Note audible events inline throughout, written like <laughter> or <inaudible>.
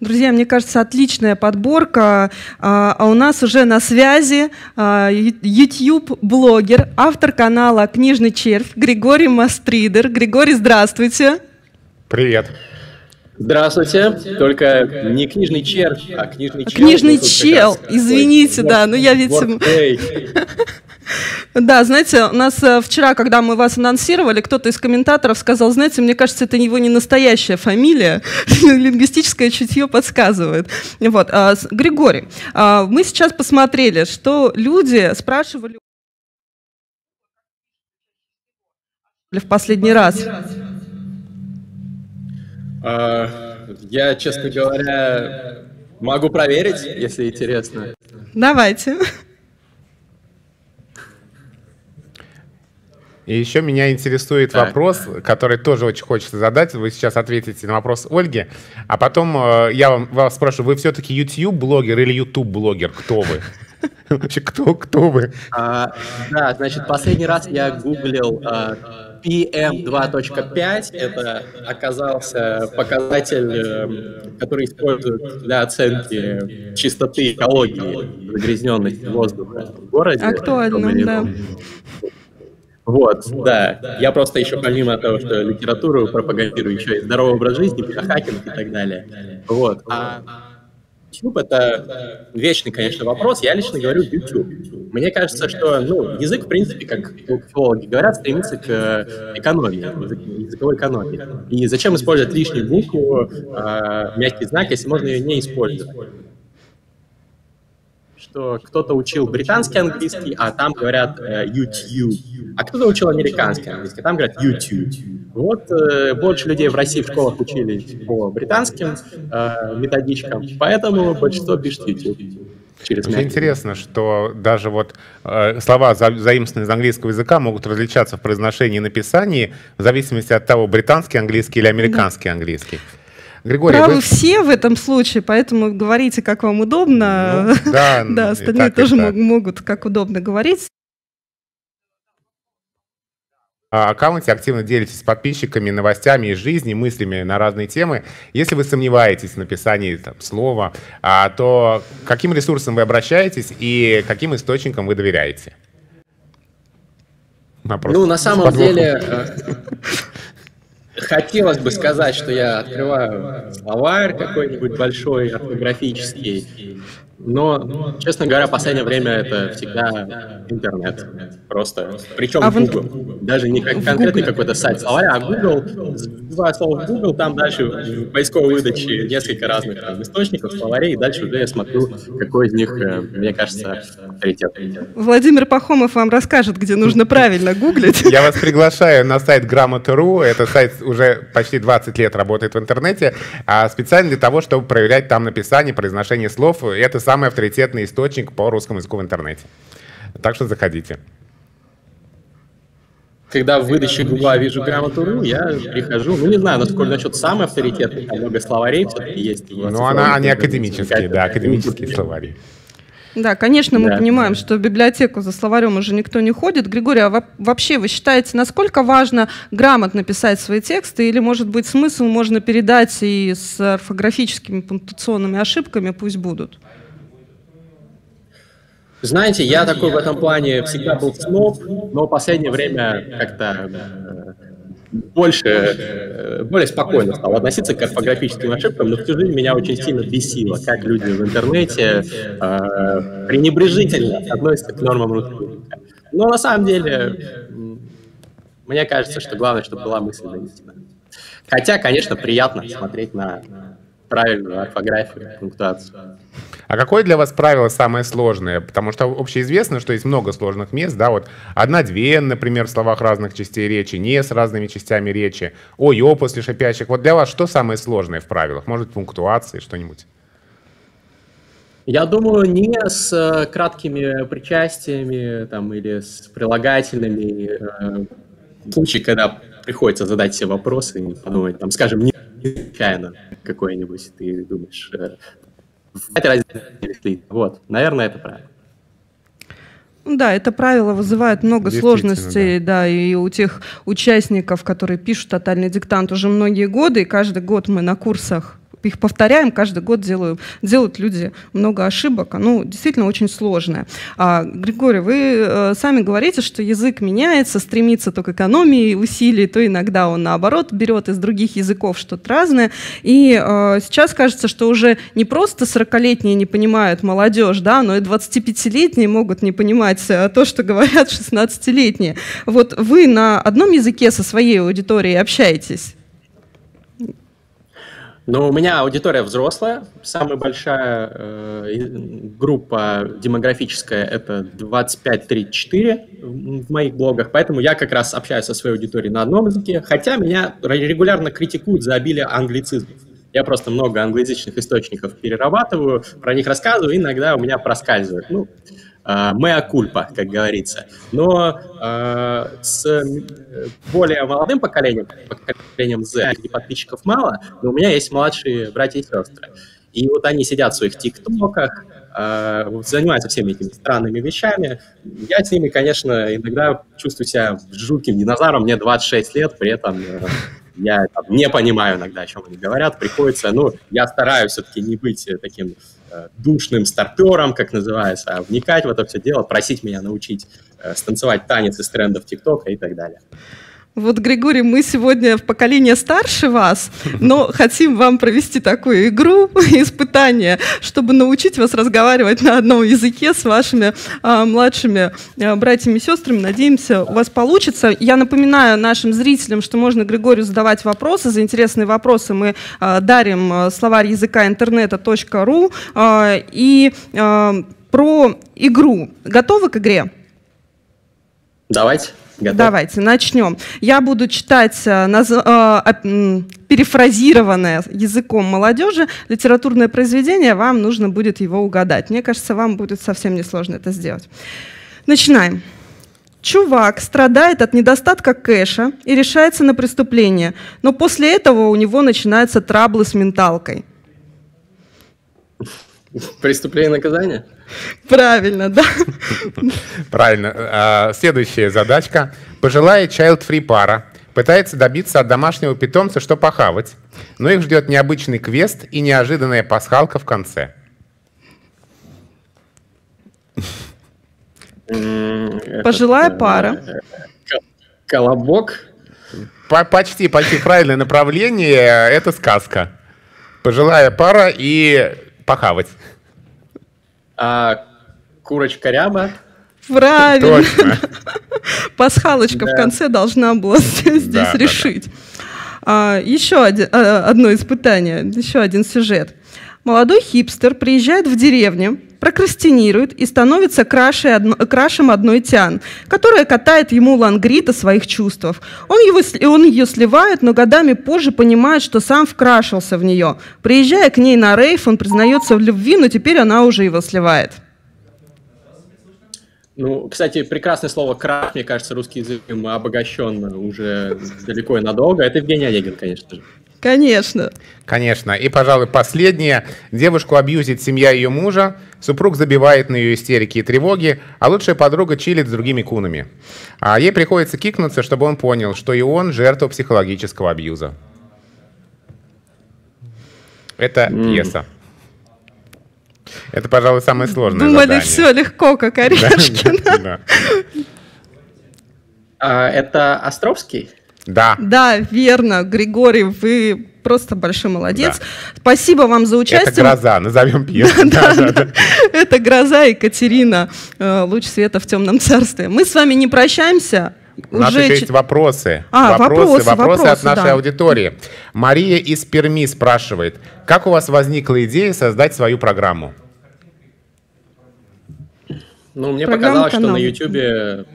Друзья, мне кажется, отличная подборка. А, а у нас уже на связи а, YouTube-блогер, автор канала «Книжный червь» Григорий Мастридер. Григорий, здравствуйте. Привет. Здравствуйте. Только не книжный червь, а книжный чел. Книжный чел, извините, да, ну я ведь... <laughs> Да, знаете, у нас э, вчера, когда мы вас анонсировали, кто-то из комментаторов сказал, знаете, мне кажется, это его не настоящая фамилия, <laughs> лингвистическое чутье подсказывает. Вот, а, Григорий, а, мы сейчас посмотрели, что люди спрашивали в последний раз. А, я, честно говоря, могу проверить, если интересно. Давайте. И еще меня интересует так. вопрос, который тоже очень хочется задать. Вы сейчас ответите на вопрос Ольги, а потом э, я вам, вас спрашиваю, вы все-таки YouTube-блогер или YouTube-блогер? Кто вы? <laughs> Вообще, кто, кто вы? А, да, значит, последний раз я гуглил а, PM 2.5. Это оказался показатель, э, который используют для оценки чистоты экологии загрязненности воздуха в городе. Актуально, да. Вот, да. Я просто еще помимо того, что литературу пропагандирую, еще и здоровый образ жизни, хакинг и так далее. Вот. А YouTube это вечный, конечно, вопрос. Я лично говорю YouTube. Мне кажется, что ну, язык, в принципе, как филологи говорят, стремится к э, экономии, языковой экономии. И зачем использовать лишнюю букву, э, мягкий знак, если можно ее не использовать? что кто-то учил британский английский, а там говорят э, YouTube, а кто-то учил американский английский, а там говорят YouTube. Вот э, больше людей в России в школах учились по британским э, методичкам, поэтому большинство пишет YouTube. Через Очень интересно, что даже вот э, слова, за, заимствованные из английского языка, могут различаться в произношении и написании в зависимости от того, британский английский или американский да. английский. Григорий, Правы вы... все в этом случае, поэтому говорите, как вам удобно. Ну, да, <laughs> да, остальные так, тоже могут как удобно говорить. А, аккаунте активно делитесь с подписчиками новостями из жизни, мыслями на разные темы. Если вы сомневаетесь в написании там, слова, а, то каким ресурсам вы обращаетесь и каким источникам вы доверяете? Вопрос. Ну, на самом деле, э, Хотелось бы сказать, что я открываю словарь какой-нибудь большой, орфографический, но, честно говоря, в последнее время это всегда интернет. Просто. Причем а Google. В... Даже не как конкретный какой-то сайт словаря, а Google. Два слова в Google, там дальше в поисковой выдаче несколько разных там, источников, словарей, и дальше уже я смотрю, какой из них, э, мне кажется, авторитетный. Владимир Пахомов вам расскажет, где нужно правильно гуглить. Я вас приглашаю на сайт Грамота.ру. Это сайт уже почти 20 лет работает в интернете, а специально для того, чтобы проверять там написание, произношение слов. Это самый авторитетный источник по русскому языку в интернете. Так что заходите. Когда в выдаче Гугла вижу грамоту.ру, я прихожу, ну не знаю, насколько насчет самый авторитетный, там много словарей все-таки есть. Ну, она, они академические, да, академические словари. Да, конечно, мы да. понимаем, что в библиотеку за словарем уже никто не ходит. Григорий, а вообще вы считаете, насколько важно грамотно писать свои тексты, или, может быть, смысл можно передать и с орфографическими пунктуационными ошибками, пусть будут? Знаете, я такой в этом плане всегда был сноб, но в последнее время как-то э, больше, э, более спокойно стал относиться к орфографическим ошибкам, но в жизнь меня очень сильно бесило, как люди в интернете э, пренебрежительно относятся к нормам русского языка. Но на самом деле, мне кажется, что главное, чтобы была мысль донесена. Хотя, конечно, приятно смотреть на правильную орфографию, пунктуацию. А какое для вас правило самое сложное? Потому что общеизвестно, что есть много сложных мест, да, вот одна-две, например, в словах разных частей речи, не с разными частями речи, ой-о после шипящих. Вот для вас что самое сложное в правилах? Может, пунктуации, что-нибудь? Я думаю, не с э, краткими причастиями там, или с прилагательными. Э, в случае, когда приходится задать все вопросы и подумать, там, скажем, не случайно какой-нибудь, ты думаешь, э, вот, наверное, это правильно. Ну да, это правило вызывает много сложностей, да. да, и у тех участников, которые пишут тотальный диктант уже многие годы, и каждый год мы на курсах их повторяем, каждый год делают, делают люди много ошибок, оно действительно очень сложное. А, Григорий, вы э, сами говорите, что язык меняется, стремится то к экономии усилий, то иногда он наоборот берет из других языков что-то разное. И э, сейчас кажется, что уже не просто 40-летние не понимают молодежь, да, но и 25-летние могут не понимать э, то, что говорят 16-летние. Вот вы на одном языке со своей аудиторией общаетесь? Ну, у меня аудитория взрослая. Самая большая э, группа демографическая – это 25-34 в моих блогах. Поэтому я как раз общаюсь со своей аудиторией на одном языке. Хотя меня регулярно критикуют за обилие англицизмов. Я просто много англоязычных источников перерабатываю, про них рассказываю, иногда у меня проскальзывает. Ну, моя кульпа, как говорится. Но э, с более молодым поколением, поколением Z, где подписчиков мало, но у меня есть младшие братья и сестры. И вот они сидят в своих тиктоках, э, занимаются всеми этими странными вещами. Я с ними, конечно, иногда чувствую себя жутким динозавром. Мне 26 лет, при этом э, я там, не понимаю иногда, о чем они говорят. Приходится, ну, я стараюсь все-таки не быть таким Э, душным старпером, как называется, а вникать в это все дело, просить меня научить э, станцевать танец из трендов ТикТока и так далее. Вот, Григорий, мы сегодня в поколении старше вас, но <laughs> хотим вам провести такую игру, <laughs> испытание, чтобы научить вас разговаривать на одном языке с вашими а, младшими а, братьями и сестрами. Надеемся, у вас получится. Я напоминаю нашим зрителям, что можно Григорию задавать вопросы. За интересные вопросы мы а, дарим словарь языка интернета.ру а, и а, про игру. Готовы к игре? Давайте. Готов? Давайте, начнем. Я буду читать э, наз... э, перефразированное языком молодежи литературное произведение, вам нужно будет его угадать. Мне кажется, вам будет совсем несложно это сделать. Начинаем. Чувак страдает от недостатка кэша и решается на преступление, но после этого у него начинаются траблы с менталкой. Преступление наказания? Правильно, да. Правильно. А, следующая задачка. Пожилая child-free пара пытается добиться от домашнего питомца, что похавать, но их ждет необычный квест и неожиданная пасхалка в конце. Пожилая пара. Колобок? Почти, почти правильное направление. Это сказка. Пожилая пара и похавать. А, курочка ряба. Правильно. Точно. <laughs> Пасхалочка да. в конце должна была <laughs> здесь да, решить. Да, да. А, еще один, а, одно испытание, еще один сюжет. Молодой хипстер приезжает в деревню, прокрастинирует и становится краше одно, крашем одной тян, которая катает ему лангрит о своих чувствах. Он, его, он ее сливает, но годами позже понимает, что сам вкрашился в нее. Приезжая к ней на рейф, он признается в любви, но теперь она уже его сливает. Ну, кстати, прекрасное слово «крах», мне кажется, русский язык обогащен уже далеко и надолго. Это Евгений Онегин, конечно же. Конечно. Конечно. И, пожалуй, последнее. Девушку абьюзит семья ее мужа, супруг забивает на ее истерики и тревоги, а лучшая подруга чилит с другими кунами. А ей приходится кикнуться, чтобы он понял, что и он жертва психологического абьюза. Это mm. пьеса. Это, пожалуй, самое сложное Думали, задание. все легко, как Орешкина. <laughs> А, это Островский? Да. Да, верно. Григорий, вы просто большой молодец. Да. Спасибо вам за участие. Это гроза, назовем пьесу. Да, да, да. Это гроза Екатерина, э, луч света в темном царстве. Мы с вами не прощаемся. У нас уже еще есть вопросы. А, вопросы, вопросы, вопросы, вопросы от нашей да. аудитории. Мария из Перми спрашивает, как у вас возникла идея создать свою программу? Ну, мне Программа показалось, канал. что на YouTube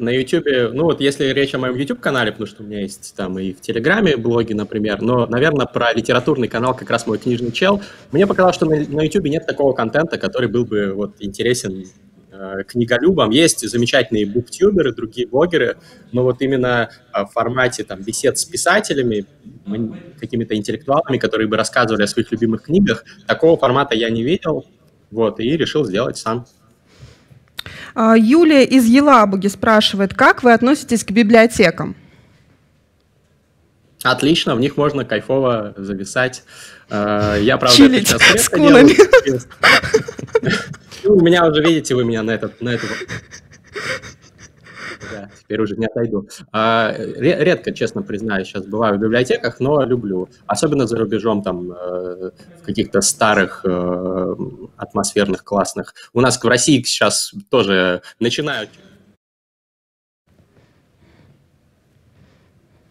на YouTube, ну вот если речь о моем YouTube-канале, потому что у меня есть там и в Телеграме блоги, например, но, наверное, про литературный канал как раз мой книжный чел, мне показалось, что на, на YouTube нет такого контента, который был бы вот интересен э, книголюбам. Есть замечательные буктюберы, другие блогеры, но вот именно э, в формате там бесед с писателями, какими-то интеллектуалами, которые бы рассказывали о своих любимых книгах, такого формата я не видел, вот, и решил сделать сам. А, Юлия из Елабуги спрашивает, как вы относитесь к библиотекам? Отлично, в них можно кайфово зависать. Э, я, правда, Чилить это сейчас <laughs> с кунами. <laughs> Ну, У меня уже, видите, вы меня на этот... На этот... Теперь уже не отойду. А, ре- редко, честно признаюсь, сейчас бываю в библиотеках, но люблю. Особенно за рубежом, там, э, в каких-то старых, э, атмосферных, классных. У нас в России сейчас тоже начинают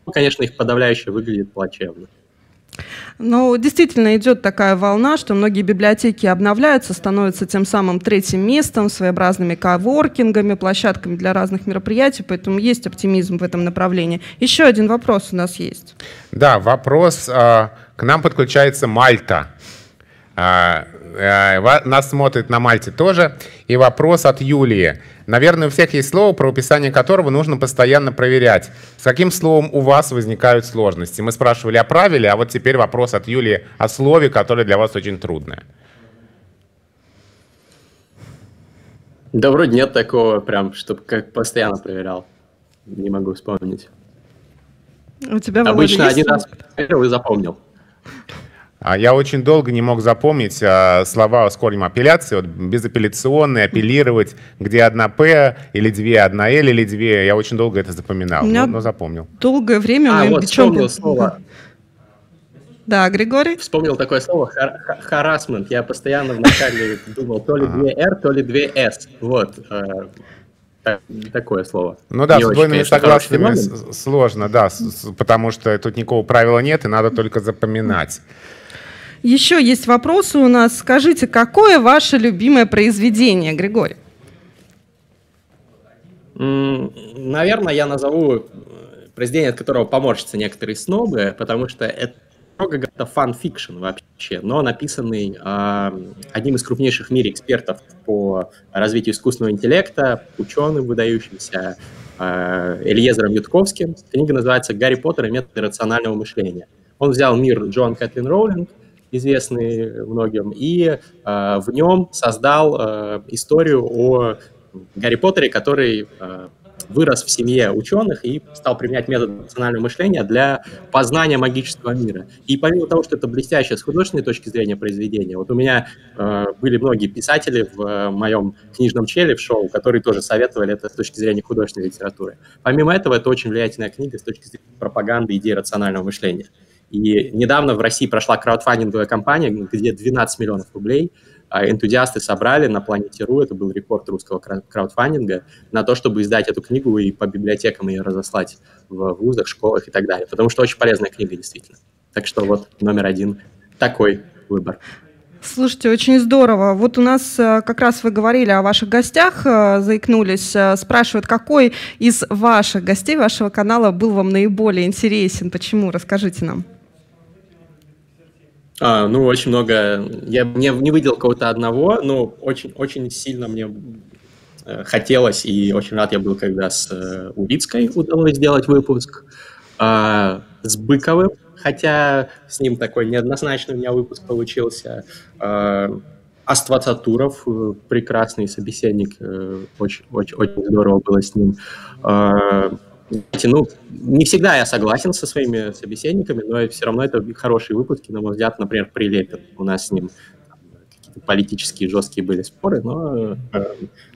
Ну, конечно, их подавляющее выглядит плачевно. Ну, действительно идет такая волна, что многие библиотеки обновляются, становятся тем самым третьим местом, своеобразными коворкингами, площадками для разных мероприятий, поэтому есть оптимизм в этом направлении. Еще один вопрос у нас есть. Да, вопрос. а, К нам подключается Мальта. А, э, Нас смотрит на Мальте тоже. И вопрос от Юлии. Наверное, у всех есть слово, про уписание которого нужно постоянно проверять. С каким словом у вас возникают сложности? Мы спрашивали о правиле, а вот теперь вопрос от Юлии о слове, которое для вас очень трудное. Да вроде нет такого прям, чтобы как постоянно проверял. Не могу вспомнить. У тебя, Володя, Обычно один слово? раз проверил и запомнил. А я очень долго не мог запомнить а, слова с корнем апелляции, вот безапелляционный, апеллировать, где одна П или две, одна Л или две. Я очень долго это запоминал, но, но запомнил. Долгое время А, вот бичом вспомнил слово. Да, Григорий? Вспомнил такое слово хар- ха- харасмент. Я постоянно вначале думал то ли две R, то ли две S. Вот. э, та- Такое слово. Ну да, Не с двойными согласными с- сложно, да, с- с- потому что тут никакого правила нет, и надо только запоминать. Еще есть вопросы у нас. Скажите, какое ваше любимое произведение, Григорий? Наверное, я назову э, произведение, от которого поморщатся некоторые снобы, потому что это много говорит о fan fiction вообще, но написанный а, одним из крупнейших в мире экспертов по развитию искусственного интеллекта, ученым выдающимся, а, Элиезером Юдковским. Книга называется «Гарри Поттер и методы рационального мышления». Он взял мир Джоан Кэтлин Роулинг, известный многим, и а, в нем создал а, историю о Гарри Поттере, который э, вырос в семье ученых и стал применять метод рационального мышления для познания магического мира. И помимо того, что это блестящее с художественной точки зрения произведение, вот у меня э, были многие писатели в э, моем книжном челе в шоу, которые тоже советовали это с точки зрения художественной литературы. Помимо этого, это очень влиятельная книга с точки зрения пропаганды идеи рационального мышления. И недавно в России прошла краудфандинговая кампания, где 12 миллионов рублей а, энтузиасты собрали на Планете.ру, это был рекорд русского кра- краудфандинга, на то, чтобы издать эту книгу и по библиотекам ее разослать в вузах, школах и так далее. Потому что очень полезная книга, действительно. Так что вот номер один такой выбор. Слушайте, очень здорово. Вот у нас э, как раз вы говорили о ваших гостях, э, заикнулись, э, спрашивают, какой из ваших гостей вашего канала был вам наиболее интересен? Почему? Расскажите нам. А, ну, очень много. Я не, не выделил кого-то одного, но очень, очень сильно мне э, хотелось, и очень рад я был, когда с э, Урицкой удалось сделать выпуск, а, с Быковым, хотя с ним такой неоднозначный у меня выпуск получился. А, э, прекрасный собеседник, э, очень, очень, очень здорово было с ним. Знаете, ну, не всегда я согласен со своими собеседниками, но все равно это хорошие выпуски, на мой взгляд, например, прилепят. У нас с ним какие-то политические жесткие были споры, но э,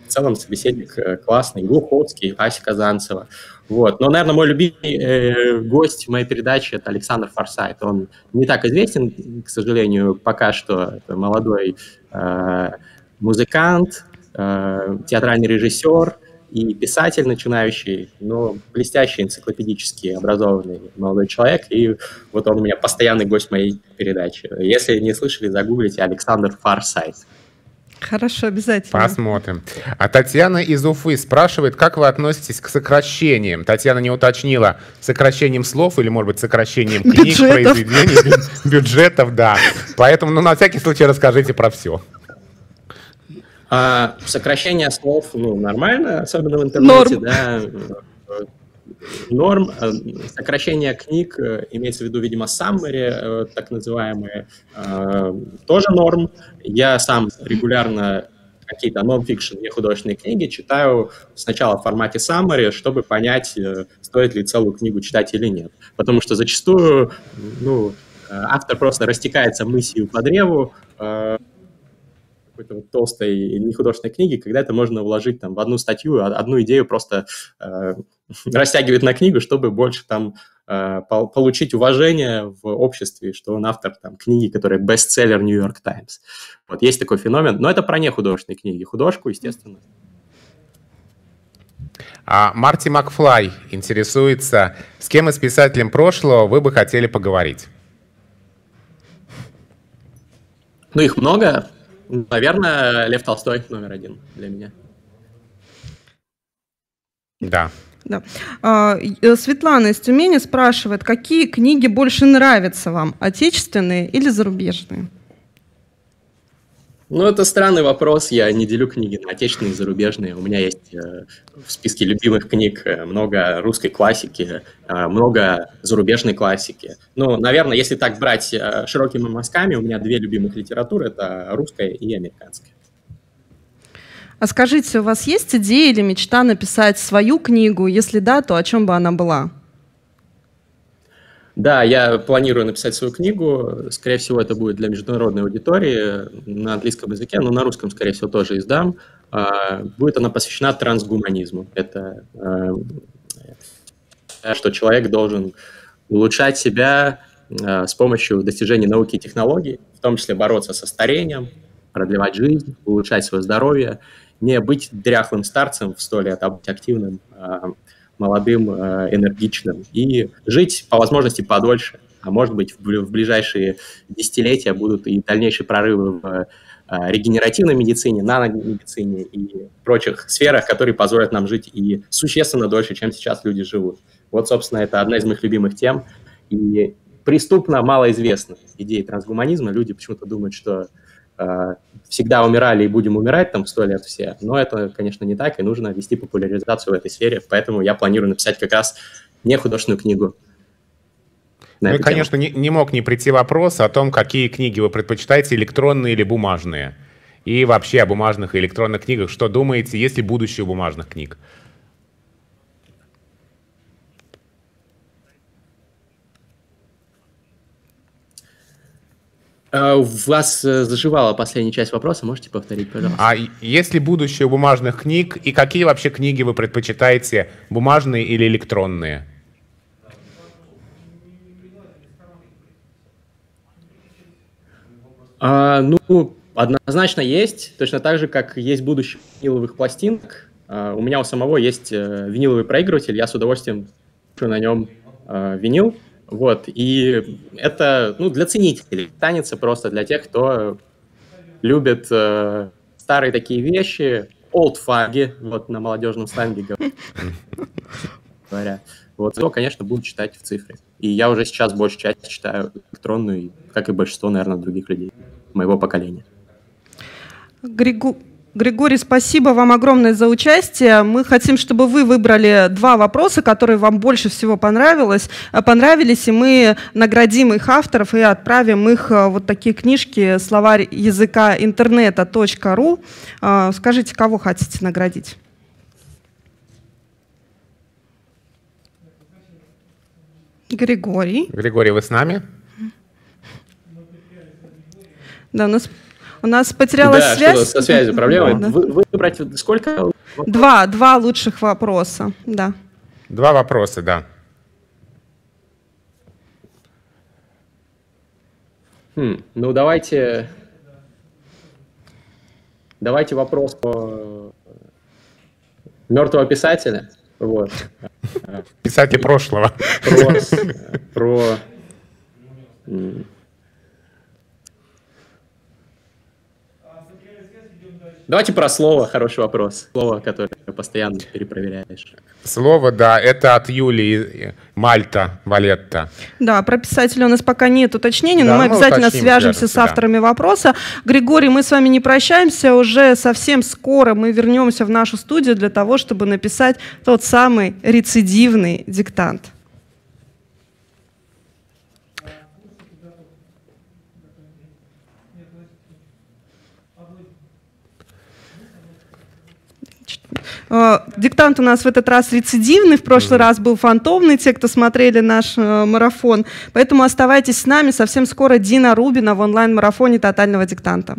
в целом собеседник э, классный, Глуховский, Ася Казанцева. Вот. Но, наверное, мой любимый э, гость в моей передаче – это Александр Форсайт. Он не так известен, к сожалению, пока что. Это молодой э, музыкант, э, театральный режиссер, и писатель начинающий, но блестящий, энциклопедически образованный молодой человек, и вот он у меня постоянный гость моей передачи. Если не слышали, загуглите Александр Фарсайт. Хорошо, обязательно. Посмотрим. А Татьяна из Уфы спрашивает, как вы относитесь к сокращениям? Татьяна не уточнила, сокращением слов или, может быть, сокращением книг, Бюджетов. произведений, бю- бюджетов, да. Поэтому, ну, на всякий случай расскажите про все. А, сокращение слов, ну, нормально, особенно в интернете, Норм. да. Норм. Э, Сокращение книг, э, имеется в виду, видимо, summary, э, так называемые, э, тоже норм. Я сам регулярно какие-то нон-фикшн, не художественные книги, читаю сначала в формате summary, чтобы понять, стоит ли целую книгу читать или нет. Потому что зачастую ну, автор просто растекается мыслью по древу, какой-то вот толстой нехудожественной книги, когда это можно вложить там в одну статью, а одну идею просто э, <laughs> растягивает на книгу, чтобы больше там э, получить уважение в обществе, что он автор там книги, которая бестселлер New York Times. Вот есть такой феномен, но это про нехудожественные книги. Художку, естественно. А Марти Макфлай интересуется, с кем из писателем прошлого вы бы хотели поговорить? Ну, их много. Наверное, Лев Толстой номер один для меня. Да. Да. А, э, Светлана из Тюмени спрашивает, какие книги больше нравятся вам, отечественные или зарубежные? Ну, это странный вопрос. Я не делю книги на отечественные и зарубежные. У меня есть э, в списке любимых книг э, много русской классики, э, много зарубежной классики. Ну, наверное, если так брать э, широкими мазками, у меня две любимых литературы – это русская и американская. А скажите, у вас есть идея или мечта написать свою книгу? Если да, то о чем бы она была? Да, я планирую написать свою книгу. Скорее всего, это будет для международной аудитории на английском языке, но на русском, скорее всего, тоже издам. А, будет она посвящена трансгуманизму. Это э, что человек должен улучшать себя э, с помощью достижений науки и технологий, в том числе бороться со старением, продлевать жизнь, улучшать свое здоровье, не быть дряхлым старцем в сто лет, а быть активным а, молодым, э, энергичным и жить по возможности подольше. А может быть, в ближайшие десятилетия будут и дальнейшие прорывы в э, регенеративной медицине, наномедицине и прочих сферах, которые позволят нам жить и существенно дольше, чем сейчас люди живут. Вот, собственно, это одна из моих любимых тем. И преступно малоизвестна идея трансгуманизма. Люди почему-то думают, что всегда умирали и будем умирать там сто лет все, но это, конечно, не так, и нужно вести популяризацию в этой сфере, поэтому я планирую написать как раз не художественную книгу. Ну и, конечно, не, не мог не прийти вопрос о том, какие книги вы предпочитаете, электронные или бумажные. И вообще о бумажных и электронных книгах. Что думаете, есть ли будущее у бумажных книг? У вас э, заживала последняя часть вопроса, можете повторить, пожалуйста? А есть ли будущее бумажных книг, и какие вообще книги вы предпочитаете, бумажные или электронные? А, ну, однозначно есть, точно так же, как есть будущее виниловых пластинок. А, у меня у самого есть э, виниловый проигрыватель, я с удовольствием на нем а, винил, вот, и это, ну, для ценителей, танец просто для тех, кто любит э, старые такие вещи, олдфаги, вот на молодежном сленге <laughs> говоря. Вот, то, конечно, буду читать в цифре. И я уже сейчас большую часть читаю электронную, как и большинство, наверное, других людей моего поколения. Григу... Григорий, спасибо вам огромное за участие. Мы хотим, чтобы вы выбрали два вопроса, которые вам больше всего понравилось, э, понравились, и мы наградим их авторов и отправим их э, вот такие книжки «Словарь языка интернета.ру». Э, скажите, кого хотите наградить? Григорий. Григорий, вы с нами? Да, у нас у нас потерялась да, связь. Что со связью проблема. Да, да. Вы, выбрать сколько? Два, два лучших вопроса, да. Два вопроса, да. Хм, ну давайте, давайте вопрос по мертвого писателя. Вот. Писатель прошлого. Про, <laughs> про Давайте про слово, хороший вопрос. Слово, которое постоянно перепроверяешь. Слово, да, это от Юлии Мальта Валетта. Да, про писателя у нас пока нет уточнений, да, но мы обязательно свяжемся с авторами да. вопроса. Григорий, мы с вами не прощаемся, уже совсем скоро мы вернемся в нашу студию для того, чтобы написать тот самый рецидивный диктант. Э, диктант у нас в этот раз рецидивный, в прошлый раз был фантомный, те, кто смотрели наш э, марафон. Поэтому оставайтесь с нами. Совсем скоро Дина Рубина в онлайн-марафоне тотального диктанта.